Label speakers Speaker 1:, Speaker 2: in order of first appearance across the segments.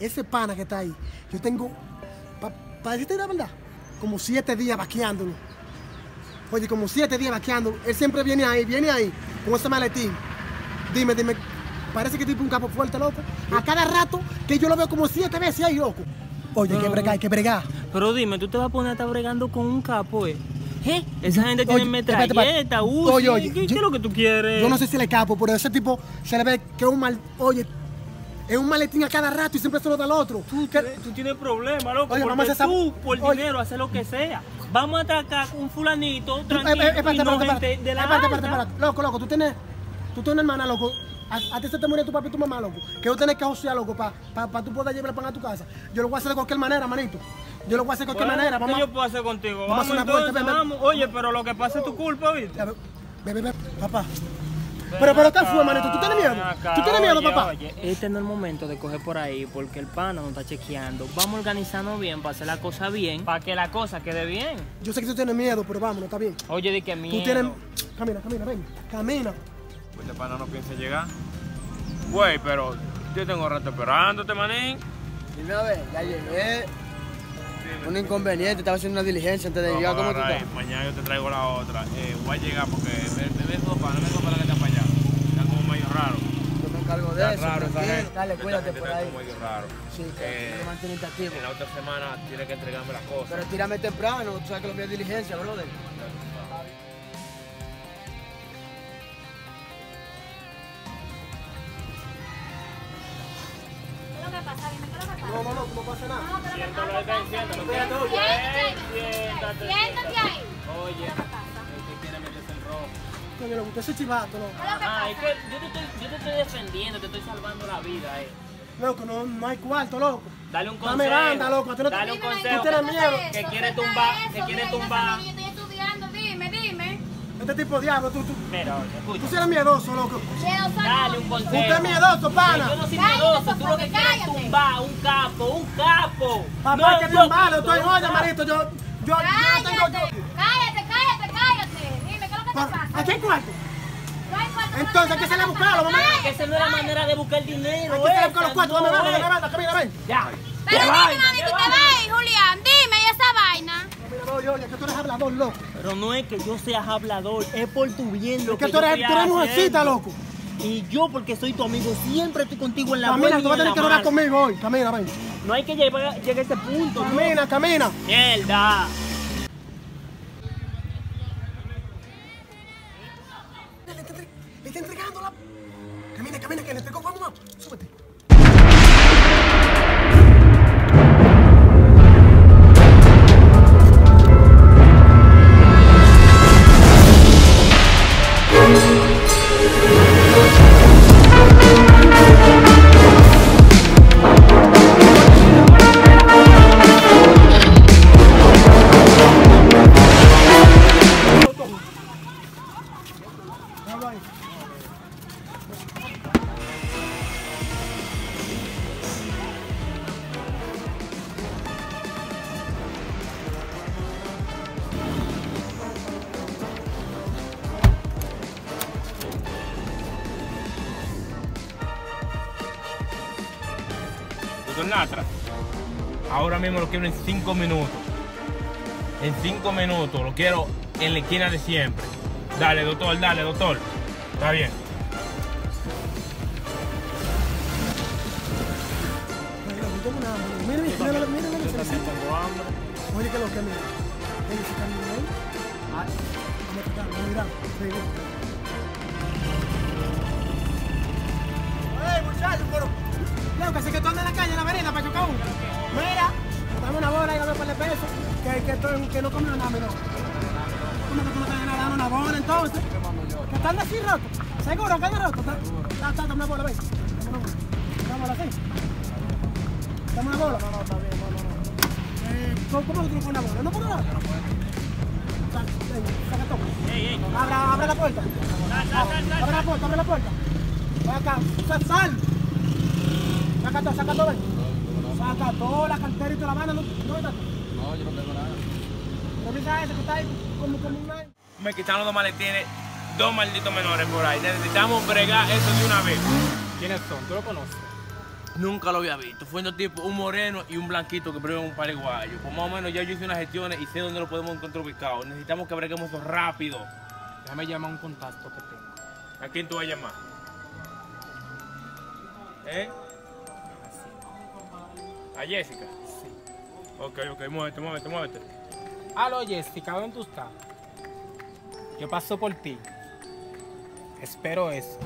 Speaker 1: ese pana que está ahí, yo tengo, para decirte la verdad, como siete días vaqueándolo. Oye, como siete días vaqueando. Él siempre viene ahí, viene ahí, con ese maletín. Dime, dime, parece que tipo un capo fuerte, loco. A cada rato que yo lo veo como siete veces ahí, loco. Oye, hay que bregar, hay que bregar.
Speaker 2: Pero dime, tú te vas a poner a estar bregando con un capo, eh. ¿Eh? Esa gente tiene metralleta, Uzi.
Speaker 1: oye, oye,
Speaker 2: ¿Qué,
Speaker 1: yo-
Speaker 2: qué es lo que tú quieres?
Speaker 1: Yo no sé si le capo, pero ese tipo se le ve que es un mal. Oye, es un maletín a cada rato y siempre se lo da al otro.
Speaker 2: Tú, tienes problemas, loco.
Speaker 1: Oye,
Speaker 2: porque
Speaker 1: vamos a hacer-
Speaker 2: tú, por
Speaker 1: oye.
Speaker 2: dinero, haces lo que sea. Vamos a atacar un fulanito
Speaker 1: Eh, eh,
Speaker 2: tranquilo
Speaker 1: espérate,
Speaker 2: y no
Speaker 1: espérate, espérate,
Speaker 2: gente de la
Speaker 1: espérate, espérate,
Speaker 2: alta.
Speaker 1: espérate. Loco, loco, tú tienes, tú tienes una hermana, loco. A, a ti se te murió tu papá y tu mamá, loco. Que tú tienes que josear, loco, para pa, pa tú poder llevar el pan a tu casa. Yo lo voy a hacer de cualquier manera, manito. Yo lo voy a hacer de cualquier
Speaker 2: Bueno,
Speaker 1: manera. Vamos
Speaker 2: ¿Qué
Speaker 1: a...
Speaker 2: yo puedo hacer contigo?
Speaker 1: vamos
Speaker 2: Vamos, entonces,
Speaker 1: ven.
Speaker 2: vamos. Oye, pero lo que pasa es tu culpa, ¿viste?
Speaker 1: Ve, ve, ve, papá. Pero, pero, ¿qué fue, manito? ¿Tú tienes miedo? ¿Tú tienes miedo, papá?
Speaker 2: oye, este no es el momento de coger por ahí porque el pana nos está chequeando. Vamos a organizarnos bien para hacer la cosa bien, para que la cosa quede bien.
Speaker 1: Yo sé que tú tienes miedo, pero vámonos, está bien.
Speaker 2: Oye, de que miedo.
Speaker 1: Tú tienes... Camina, camina, ven. Camina.
Speaker 3: Pues este pana no piensa llegar. Güey, pero yo tengo rato esperándote, manín.
Speaker 4: Dime a ver, ya llegué. Un inconveniente, estaba haciendo una diligencia antes de
Speaker 3: Vamos
Speaker 4: llegar. ¿Cómo tú estás?
Speaker 3: Mañana yo te traigo la otra. Eh, voy a llegar porque me, me me ves dos panas que para allá. Están como medio raros.
Speaker 4: Yo me encargo de eso. Dale, cuídate por
Speaker 3: está
Speaker 4: ahí.
Speaker 3: medio raro.
Speaker 4: Sí,
Speaker 3: Eh,
Speaker 4: que mantenerte activo.
Speaker 3: En la otra semana tienes que entregarme las cosas.
Speaker 4: Pero tírame temprano, tú sabes que lo mío es diligencia, brother.
Speaker 1: No, no, no, no pasa nada.
Speaker 5: No, pero ¿qué
Speaker 2: Siéntate,
Speaker 5: pasa?
Speaker 2: siéntate,
Speaker 5: Siéntate,
Speaker 2: siéntate,
Speaker 5: siéntate ahí.
Speaker 2: Oye,
Speaker 5: ¿Qué es lo
Speaker 2: el que quiere meterse el rojo.
Speaker 1: Coño, loco, usted es chivato, loco.
Speaker 5: ¿Qué es lo que
Speaker 2: Ah, es que yo te, estoy, yo te estoy defendiendo, te estoy salvando la vida, eh.
Speaker 1: Loco, no, no hay cuarto, loco.
Speaker 2: Dale un consejo.
Speaker 1: Dame banda, loco. No
Speaker 2: Dale un consejo.
Speaker 1: Tú tienes miedo.
Speaker 2: Que quiere tumbar, que quiere tumbar.
Speaker 1: Este tipo de diablo, tú, tú,
Speaker 2: Mira, oye,
Speaker 1: tú
Speaker 2: escucha.
Speaker 1: sí eres miedoso, loco.
Speaker 2: Dale un consejo.
Speaker 1: Usted es miedoso,
Speaker 2: Yo
Speaker 1: pana.
Speaker 2: no soy
Speaker 5: Cállate,
Speaker 2: miedoso, tú lo que quieres es
Speaker 5: cállate.
Speaker 2: tumbar un capo, un capo.
Speaker 1: Papá,
Speaker 2: No,
Speaker 1: que tú malo, estoy, oye,
Speaker 2: no.
Speaker 1: manito, yo, yo, yo no tengo...
Speaker 5: Cállate,
Speaker 1: Yo,
Speaker 5: cállate, cállate, cállate. Dime, ¿qué es lo que te pasa?
Speaker 1: ¿Aquí hay cuarto? Entonces,
Speaker 5: ¿qué
Speaker 1: a
Speaker 5: lo
Speaker 1: buscarlo,
Speaker 5: pasa?
Speaker 1: mamá.
Speaker 5: Cállate,
Speaker 2: Que esa no es la
Speaker 5: cállate.
Speaker 2: manera de buscar dinero.
Speaker 1: Hay que salir a buscar
Speaker 2: esa
Speaker 1: los cuartos, dame dame banda, camina, ven.
Speaker 2: Ya.
Speaker 5: Pero
Speaker 2: ¿Qué
Speaker 5: dime, mami,
Speaker 2: ¿Qué
Speaker 5: ¿tú te vas, Julián? Dime, ¿y esa
Speaker 1: que tú eres hablador, loco.
Speaker 2: Pero no es que yo seas hablador, es por tu bien lo
Speaker 1: Es que
Speaker 2: que
Speaker 1: tú eres, tú eres mujercita, loco.
Speaker 2: Y yo, porque soy tu amigo, siempre estoy contigo en la
Speaker 1: Camina,
Speaker 2: buena
Speaker 1: tú vas a
Speaker 2: en
Speaker 1: tener que
Speaker 2: mala.
Speaker 1: conmigo hoy. Camina, ven.
Speaker 2: No hay que llegar, llegar a ese punto. ¿no?
Speaker 1: Camina, camina.
Speaker 2: Mierda.
Speaker 3: Ahora mismo lo quiero en cinco minutos. En cinco minutos, lo quiero en la esquina de siempre. Dale, doctor, dale, doctor. Está bien.
Speaker 1: Mira, mira, mira, mira, mira, mira, mira.
Speaker 2: tengo hambre.
Speaker 1: Oye, que lo que mira. Mira. Sí, mira. ¡Ey, muchachos, pero! Loco, así que tú andas en la calle, en la avenida, para chocar uno. Mira, dame una bola y dame un par de pesos. Que, que, tú- que no comió nada, mira. ¿Cómo que tú no ganas dando una bola entonces? Que están así roto. ¿Seguro que anda roto? Está, está, dame una bola, ven. Dame una bola. Así. Dame una bola. No, no, está bien, no, no, ¿cómo, ¿Cómo que tú no pones una bola? ¿No pones nada? Abre, abre la puerta. Abre la puerta, abre la puerta. Ven acá, sal. Saca todo, saca todo, ven. Saca todo, la cartera y toda la mano. ¿No, ¿Dónde está?
Speaker 4: No, yo no tengo nada.
Speaker 1: Revisa ese que está ahí como, como.
Speaker 3: Me quitaron dos maletines, dos malditos menores por ahí. Necesitamos bregar eso de una vez.
Speaker 6: ¿Quiénes son? ¿Tú lo conoces?
Speaker 3: Nunca lo había visto. Fue dos tipos, un moreno y un blanquito que primero un paraguayo. Pues más o menos ya yo hice unas gestiones y sé dónde lo podemos encontrar ubicado. Necesitamos que breguemos esto rápido.
Speaker 6: Déjame llamar a un contacto que tengo.
Speaker 3: ¿A quién tú vas a llamar? ¿Eh? ¿A Jessica?
Speaker 6: Sí.
Speaker 3: Ok, ok, muévete, muévete, muévete.
Speaker 6: Aló, Jessica, ¿dónde tú estás? Yo paso por ti. Espero eso.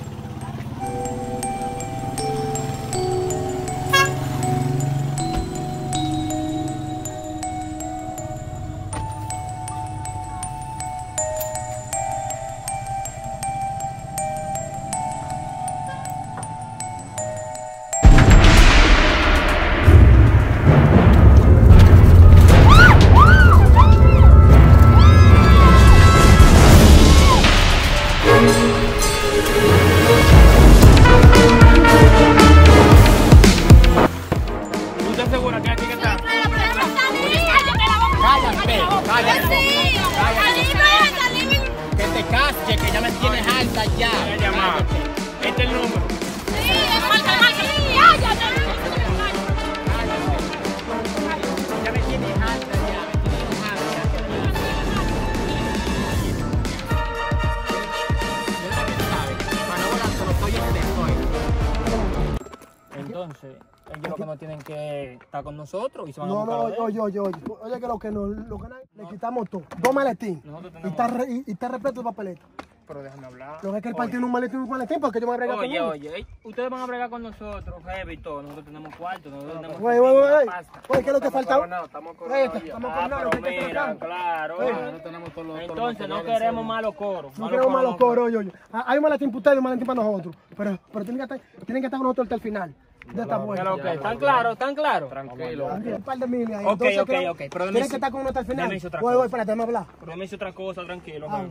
Speaker 2: Con nosotros y se van a
Speaker 1: No,
Speaker 2: buscar
Speaker 1: no,
Speaker 2: de
Speaker 1: oye, oye, oye, oye, que lo que no, lo que no le quitamos todo, dos maletines,
Speaker 2: Nosotros
Speaker 1: y está, re- y, y está repleto de papeletas.
Speaker 2: Pero déjame hablar.
Speaker 1: Lo que hay que repartir un maletín un maletín porque yo me voy a bregar con
Speaker 2: Oye,
Speaker 1: uno.
Speaker 2: oye, ey, ustedes van a bregar con nosotros, heavy y todo. Nosotros tenemos cuarto, nosotros tenemos.
Speaker 1: Oye, oye, oye, oye, oye, ¿qué es lo que falta?
Speaker 6: estamos
Speaker 1: Oye, estamos
Speaker 2: Ah,
Speaker 1: coronados,
Speaker 2: pero
Speaker 1: ¿qué hay que
Speaker 2: mira,
Speaker 1: sacar?
Speaker 2: claro.
Speaker 1: Oye,
Speaker 2: ah.
Speaker 6: No tenemos todos los
Speaker 2: Entonces no queremos malos coros.
Speaker 1: No queremos malos coros, oye, oye. Ah, Hay un maletín para ustedes y un maletín para nosotros, pero, pero tienen, que estar, tienen que estar con nosotros hasta el final de esta vuelta.
Speaker 2: Pero, ok, ¿Están claros? ¿Están claros?
Speaker 6: Tranquilo.
Speaker 1: Un par de miles ahí.
Speaker 2: Ok,
Speaker 1: Entonces,
Speaker 2: ok,
Speaker 1: creo-
Speaker 2: ok, pero
Speaker 1: Tienen que estar con nosotros hasta el final. Oye,
Speaker 2: cosa.
Speaker 1: oye, espérate, déjame hablar.
Speaker 2: Pero me hice otra cosa, tranquilo,
Speaker 1: Ah.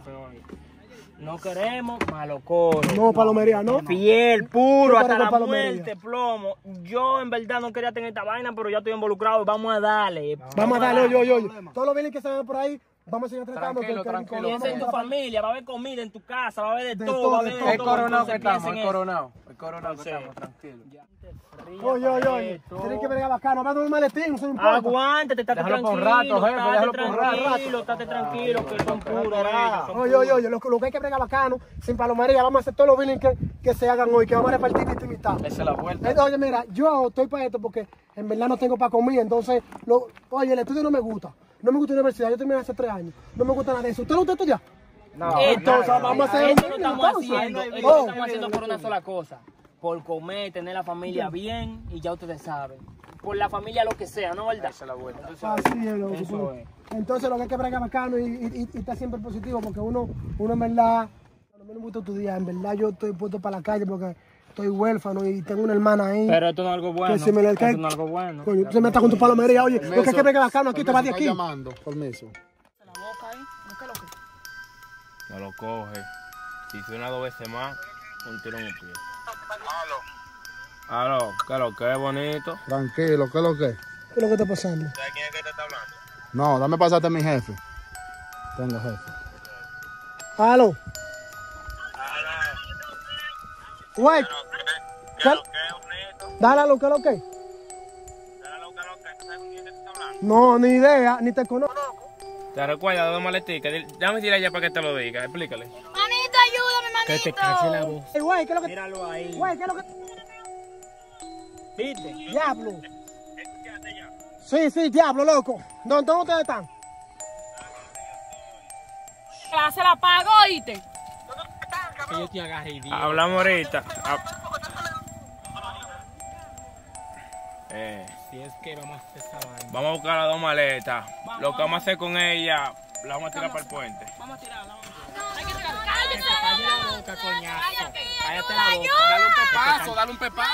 Speaker 2: No queremos malos coros.
Speaker 1: No, palomería, ¿no?
Speaker 2: Fiel, puro,
Speaker 1: ¿Qué
Speaker 2: hasta la
Speaker 1: palomería?
Speaker 2: muerte, plomo. Yo en verdad no quería tener esta vaina, pero ya estoy involucrado. Vamos a darle.
Speaker 1: Vamos a darle, oye, oye, oye. Todos los bienes que se ven por ahí, vamos a seguir tratando.
Speaker 6: Tranquilo,
Speaker 1: que- que-
Speaker 6: tranquilo.
Speaker 2: Piensa en tu familia, va a haber comida en tu casa, va a haber de,
Speaker 1: De
Speaker 2: todo,
Speaker 1: todo,
Speaker 2: va a
Speaker 1: de
Speaker 2: haber
Speaker 1: todo.
Speaker 2: de
Speaker 6: Es
Speaker 2: todo.
Speaker 6: coronado que estamos,
Speaker 2: en
Speaker 6: coronado. Es coronado que estamos, tranquilo.
Speaker 1: Oye, oye, oye. Tienen que bregar bacano. Vamos a dar un maletín, no me importa.
Speaker 2: Aguántate, estate
Speaker 6: Déjalo por
Speaker 2: tranquilo.
Speaker 6: un rato, jefe,
Speaker 2: estate
Speaker 6: déjalo por un rato.
Speaker 2: tranquilo, estate tranquilo, que son puros ellos. son
Speaker 1: Oye, oye, oye, lo, que- lo que hay que bregar bacano, sin palomería, vamos a hacer todos los billings que, que se hagan hoy, que vamos a repartir mitad.
Speaker 6: Esa es la vuelta.
Speaker 1: Eh, Oye, mira, yo estoy para esto porque en verdad no tengo para comer, entonces, lo- oye, el estudio no me gusta. No me gusta la universidad, yo terminé hace tres años. No me gusta nada de eso. ¿Usted no gusta estudiar?
Speaker 6: No,
Speaker 1: Entonces, vamos a hacer
Speaker 2: lo
Speaker 1: billing,
Speaker 2: estamos
Speaker 1: entonces.
Speaker 2: haciendo, esto
Speaker 1: Oh.
Speaker 2: lo estamos haciendo por una sola cosa. Por comer, tener la familia bien y ya ustedes saben. Por la familia lo que sea, ¿no verdad?
Speaker 6: esa es la vuelta.
Speaker 1: Así es, loco.
Speaker 2: Eso es.
Speaker 1: Entonces lo que hay que bregar bacano y, y, y- y está siempre positivo porque uno, uno en verdad, a mí no me gusta estudiar, en verdad yo estoy puesto para la calle porque estoy huérfano y tengo una hermana ahí.
Speaker 2: Pero esto no es algo bueno.
Speaker 1: que si me le
Speaker 2: Esto
Speaker 1: cae,
Speaker 2: no es algo bueno.
Speaker 1: coño, se meta con tu palomería, oye, lo que hay que bregar bacano aquí, te vas de aquí.
Speaker 7: llamando, permiso.
Speaker 3: No lo coge. Si suena dos veces más, un tiro en el pie. Aló. Aló, ¿qué es lo que es bonito?
Speaker 7: Tranquilo, ¿qué es lo que? es?
Speaker 1: ¿Qué es lo que está pasando?
Speaker 3: ¿Sabes quién es que te está hablando?
Speaker 7: No, dame pasarte a mi jefe. Tengo jefe.
Speaker 1: Aló. Güey, ¿qué? Dale a lo que es lo que. No, ni idea, ni te conozco.
Speaker 3: ¿Te recuerdas de dos maleticas? Déjame decirle a ella para que te lo diga, explícale.
Speaker 5: Manito, ayúdame, manito.
Speaker 2: Que te cache la voz.
Speaker 1: Ey, Güey, ¿qué es lo que?
Speaker 2: Míralo ahí.
Speaker 1: Güey, ¿qué es lo que?
Speaker 2: ¿Viste?
Speaker 1: Diablo. Sí, sí, diablo, loco. ¿Dónde, dónde ustedes están?
Speaker 5: Se la pago, oíste.
Speaker 2: Que yo te agarre y di.
Speaker 3: Hablamos ahorita. Eh,
Speaker 6: Si es que vamos a hacer esta vaina.
Speaker 3: vamos a buscar las dos maletas. Lo que vamos a hacer con ella, la vamos a tirar para el puente.
Speaker 5: Vamos a tirarla, vamos a tirarla. Hay que tirarla.
Speaker 6: Cállate la boca, coñazo.
Speaker 5: Cállate,
Speaker 6: la boca. Dale un pepazo, dale un pepazo.